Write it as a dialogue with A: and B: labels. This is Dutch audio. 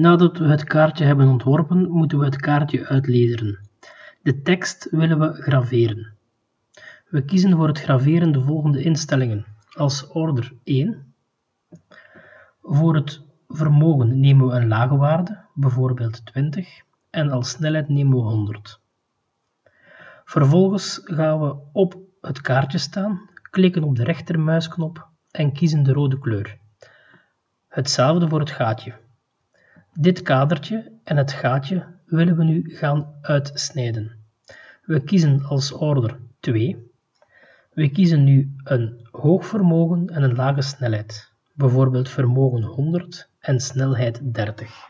A: Nadat we het kaartje hebben ontworpen, moeten we het kaartje uitlezen. De tekst willen we graveren. We kiezen voor het graveren de volgende instellingen. Als order 1. Voor het vermogen nemen we een lage waarde, bijvoorbeeld 20, en als snelheid nemen we 100. Vervolgens gaan we op het kaartje staan, klikken op de rechtermuisknop en kiezen de rode kleur. Hetzelfde voor het gaatje. Dit kadertje en het gaatje willen we nu gaan uitsnijden. We kiezen als order 2. We kiezen nu een hoog vermogen en een lage snelheid, bijvoorbeeld vermogen 100 en snelheid 30.